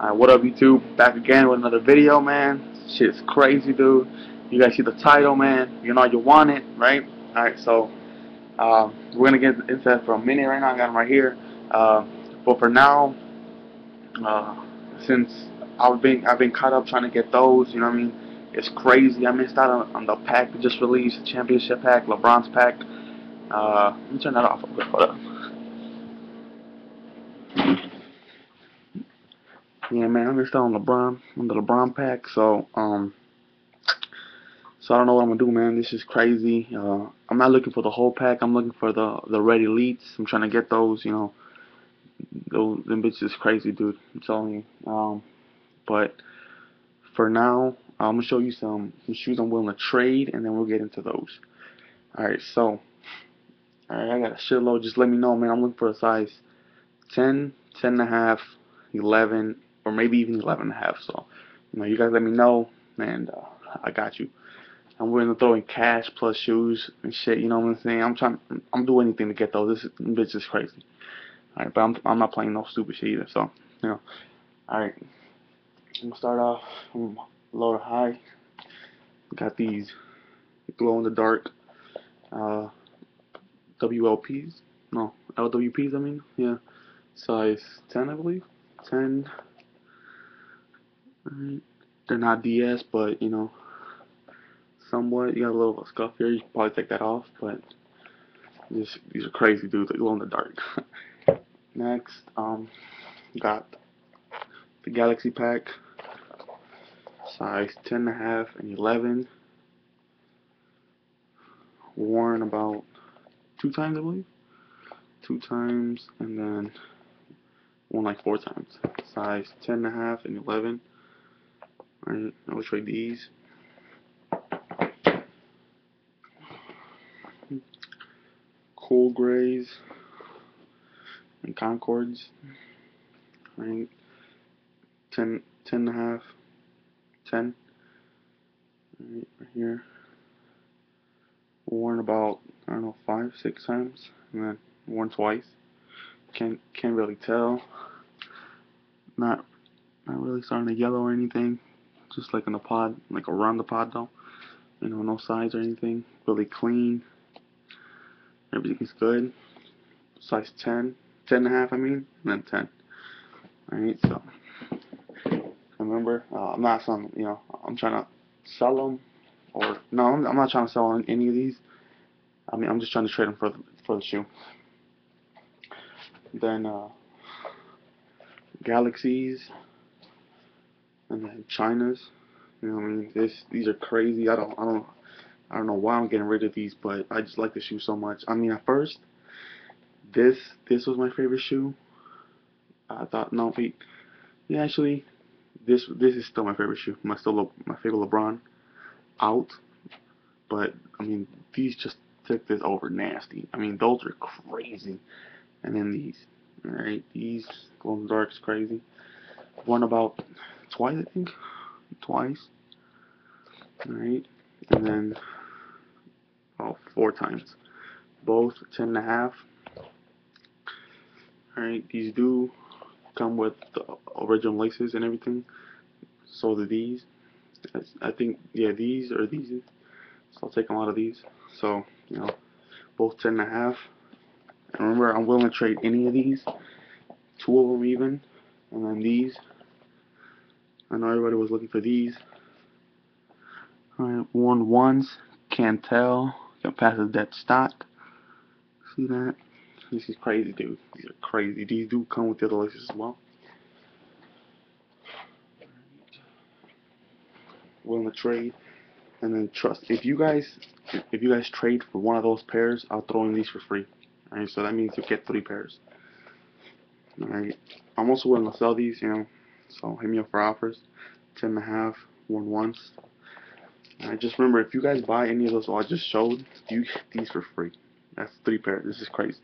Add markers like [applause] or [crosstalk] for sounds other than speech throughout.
What up YouTube? Back again with another video, man. Shit's crazy, dude. You guys see the title, man. You know you want it, right? Alright, so um, we're gonna get into that for a minute right now. I got them right here. Uh, but for now, uh, since I've been I've been caught up trying to get those, you know what I mean? It's crazy. I missed out on, on the pack we just released, the championship pack, LeBron's pack. Uh, let me turn that off. Hold up. Yeah, man, I'm just on LeBron, on the LeBron pack. So, um, so I don't know what I'm gonna do, man. This is crazy. Uh, I'm not looking for the whole pack. I'm looking for the the red elites. I'm trying to get those. You know, those them bitches is crazy, dude. I'm telling you. Um, but for now, I'm gonna show you some some shoes I'm willing to trade, and then we'll get into those. All right, so. Alright, I got a shitload. Just let me know, man. I'm looking for a size 10, 10 and a half, 11, or maybe even 11 and a half. So, you know, you guys let me know, and uh, I got you. I'm willing to throw in cash plus shoes and shit. You know what I'm saying? I'm trying. I'm doing anything to get those. This bitch is crazy. All right, but I'm I'm not playing no stupid shit either. So, you know. All right. I'm gonna start off from low to high. Got these glow in the dark. Uh, WLPs. No, LWPs. I mean, yeah, size 10, I believe. 10. Right. They're not DS, but you know, somewhat. You got a little scuff here. You can probably take that off, but this, these are crazy, dudes. They glow in the dark. [laughs] Next, um, got the Galaxy pack, size 10 and a half and 11. Worn about two times, I believe. Two times, and then one like four times. Size 10 and a half and 11. Alright, I'll trade these. Cool grays and Concords. Right, 10, 10 and a half, 10. Right, right here. Worn about I don't know five, six times, and then worn twice. Can't can't really tell. Not not really starting to yellow or anything. Just like in the pod, like around the pod though. You know, no sides or anything. Really clean. Everything's good. Size 10, 10 and a half, I mean, and then 10. Alright, so remember, uh, I'm not selling, you know, I'm trying to sell them, or no, I'm, I'm not trying to sell on any of these. I mean, I'm just trying to trade them for the, for the shoe. Then uh, Galaxies, and then Chinas. You know, what I mean, this these are crazy. I don't, I don't, I don't know why I'm getting rid of these, but I just like the shoe so much. I mean, at first, this this was my favorite shoe. I thought no, wait, yeah, actually, this this is still my favorite shoe. My still my favorite LeBron out, but I mean, these just took this over nasty. I mean, those are crazy. And then these, alright, these glow in the dark's crazy. One about twice, I think, twice. Alright, and then oh, four times. Both ten and a half. Alright, these do come with the original laces and everything. So do these. I think, yeah, these or these. So I'll take a lot of these. So, you know, both 10 and a half. And remember, I'm willing to trade any of these. Two of them even. And then these. I know everybody was looking for these. Alright, worn ones. Can't tell. Can pass as dead stock. See that? This is crazy, dude. These are crazy. These do come with the other laces as well. Willing to trade and then trust. If you guys, if you guys trade for one of those pairs, I'll throw in these for free. Alright, so that means you get three pairs. Alright, I'm also willing to sell these, you know, so hit me up for offers. Ten and a half, one once. Alright, just remember, if you guys buy any of those oh, I just showed, you get these for free. That's three pairs. This is crazy.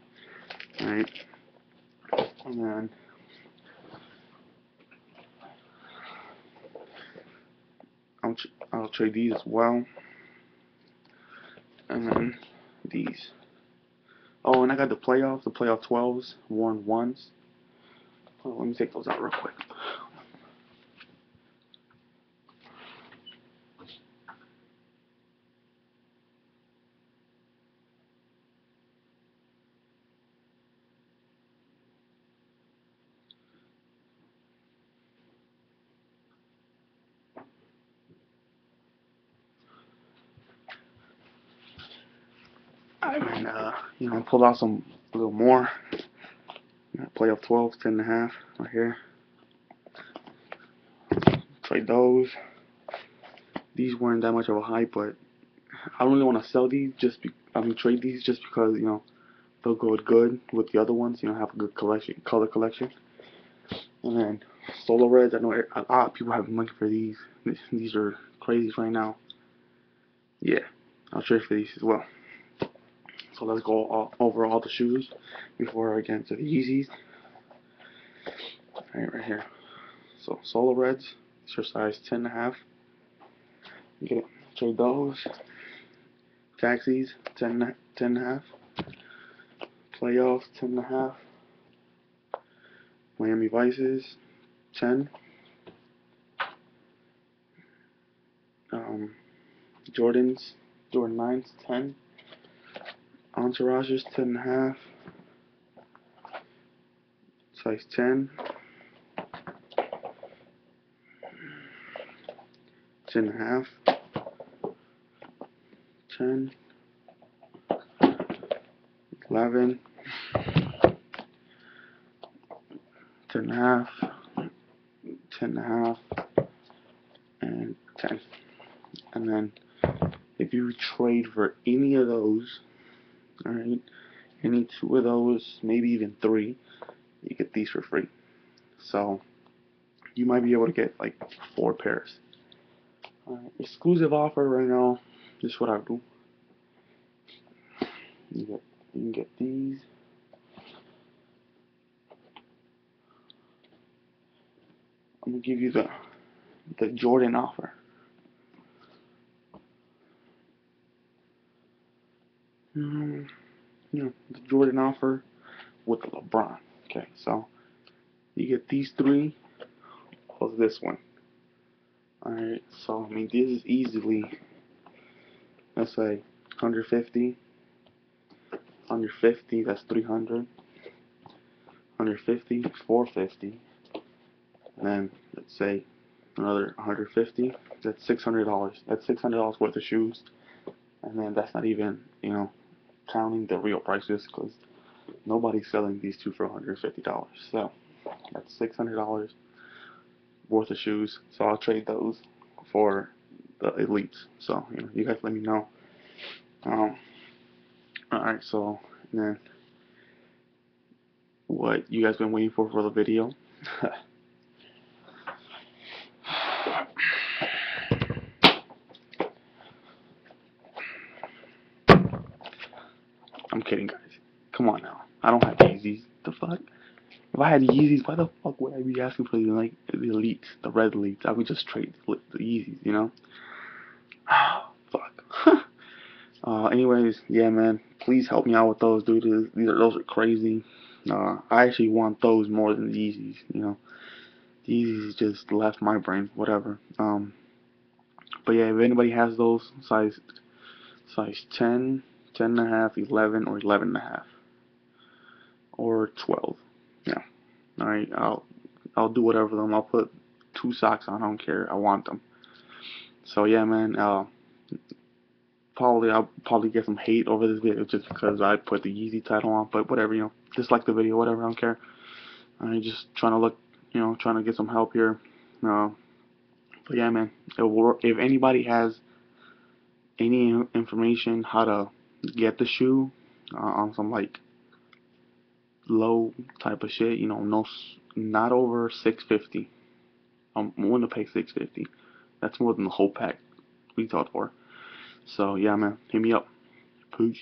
Alright, and then. I'll, I'll trade these as well. And then these. Oh, and I got the playoffs, the playoff 12s, worn ones. Oh, let me take those out real quick. And uh, you know, pull out some a little more. Playoff 12, 10 and a half right here. Trade those. These weren't that much of a hype, but I don't really want to sell these. Just be, I mean, trade these just because you know they'll go good with the other ones. You know, have a good collection, color collection. And then Solo Reds. I know a lot of people have money for these. These are crazy right now. Yeah, I'll trade for these as well. So let's go all, over all the shoes before I get into the Yeezys. Alright, right here. So Solo Reds, these are size 10 and a half. Get it, trade those. Taxis, 10, 10 and a half. Playoffs, 10 and a half. Miami Vices, 10. Um, Jordans, Jordan 9s, 10. Entourages, 10 and a half. Size 10. 10 and a half. 10. 11. 10 and a half. 10 and a half. And 10. And then if you trade for any of those, alright, you need two of those, maybe even three, you get these for free. So, you might be able to get like four pairs. Exclusive offer right now. This is what I do. You get, you can get these. I'm gonna give you the the Jordan offer. Um, you know, the Jordan offer with the LeBron. Okay, so you get these three plus this one. Alright, so I mean this is easily let's say 150 150 that's 300 150 450 and then let's say another 150 that's $600 that's $600 worth of shoes. And then that's not even you know counting the real prices because nobody's selling these two for $150 so that's $600 worth of shoes. So I'll trade those for the elites. So you know you guys let me know. Um, alright so then what you guys been waiting for for the video [laughs] I'm kidding, guys. Come on now. I don't have Yeezys. The fuck? If I had Yeezys, why the fuck would I be asking for the like the elites, the red elites? I would just trade the, Yeezys, you know? [sighs] Fuck. [laughs] uh, anyways, yeah, man. Please help me out with those, dude. These are those are crazy. Uh, I actually want those more than the Yeezys, you know? The Yeezys just left my brain. Whatever. Um, but yeah, if anybody has those size size 10 10 and a half, 11, or 11 and a half, or 12. Yeah. All right. I'll I'll do whatever them. I'll put two socks on. I don't care. I want them. So yeah, man. Uh, probably I'll probably get some hate over this video just because I put the Yeezy title on. But whatever, you know. Dislike the video, whatever. I don't care. I'm just trying to look, you know, trying to get some help here. Uh, but yeah, man. If, anybody has any information how to get the shoe uh, on some like low type of shit. You know, no, not over 650. I'm willing to pay 650. That's more than the whole pack we thought for. So yeah, man, hit me up. Peace.